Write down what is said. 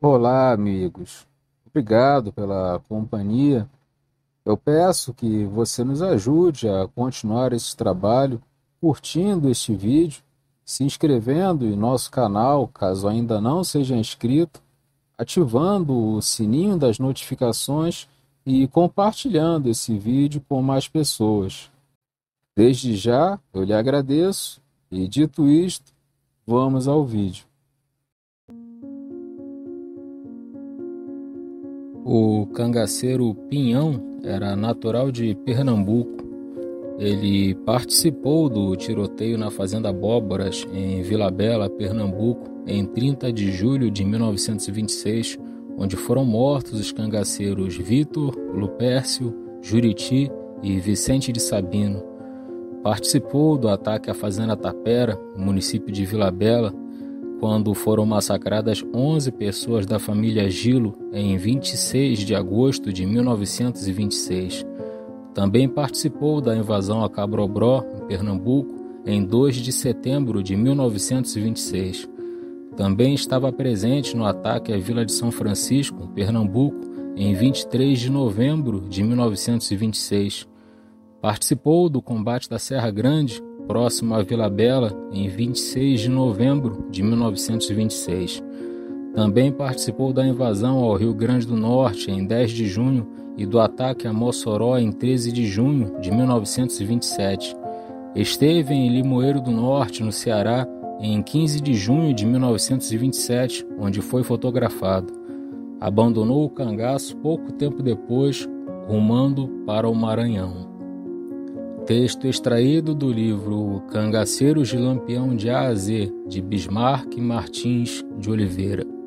Olá, amigos. Obrigado pela companhia. Eu peço que você nos ajude a continuar esse trabalho, curtindo este vídeo, se inscrevendo em nosso canal, caso ainda não seja inscrito, ativando o sininho das notificações e compartilhando esse vídeo com mais pessoas. Desde já, eu lhe agradeço e, dito isto, vamos ao vídeo. O cangaceiro Pinhão era natural de Pernambuco. Ele participou do tiroteio na Fazenda Abóboras, em Vila Bela, Pernambuco, em 30 de julho de 1926, onde foram mortos os cangaceiros Vitor, Lupércio, Juriti e Vicente de Sabino. Participou do ataque à Fazenda Tapera, município de Vila Bela, quando foram massacradas 11 pessoas da família Gilo em 26 de agosto de 1926. Também participou da invasão a Cabrobró, em Pernambuco, em 2 de setembro de 1926. Também estava presente no ataque à Vila de São Francisco, Pernambuco, em 23 de novembro de 1926. Participou do combate da Serra Grande, próximo à Vila Bela, em 26 de novembro de 1926. Também participou da invasão ao Rio Grande do Norte em 10 de junho e do ataque a Mossoró em 13 de junho de 1927. Esteve em Limoeiro do Norte, no Ceará, em 15 de junho de 1927, onde foi fotografado. Abandonou o cangaço pouco tempo depois, rumando para o Maranhão. Texto extraído do livro Cangaceiros de Lampião de A a Z, de Bismarck Martins de Oliveira.